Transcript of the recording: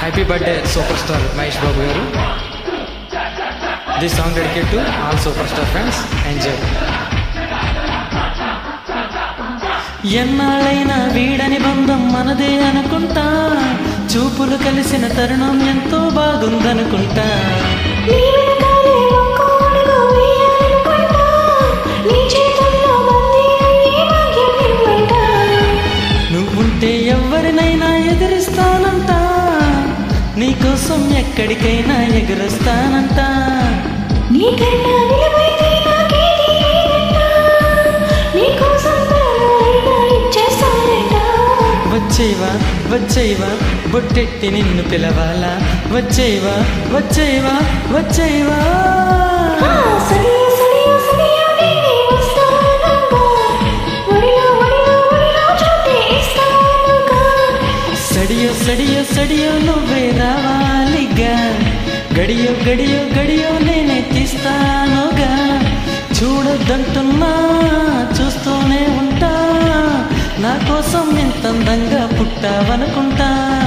Happy birthday super star Mahesh Babu garu. This song dedicate to all super star friends enjoy ఎన్నాళ్ళైనా వీడని బంధం మనదే అనుకుంటా. చూపులు కలిసిన తరుణం ఎంతో బాగుందనుకుంటా. నీ వెనకాలే నీకోసం ఎక్కడికైనా ఎగురొస్తానంట. వచ్చేవా వచ్చేవా బొట్టెట్టి నిన్ను పిలవాలా. వచ్చేవా వచ్చేవా వచ్చేవా. సడియో సడియో నువ్వే రావాలిగా. గడియో గడియో గడియో నేనే తీస్తానుగా. చూడొద్దంటున్నా చూస్తూనే ఉంటా. నా కోసం ఎంత అందంగా పుట్టావనుకుంటా.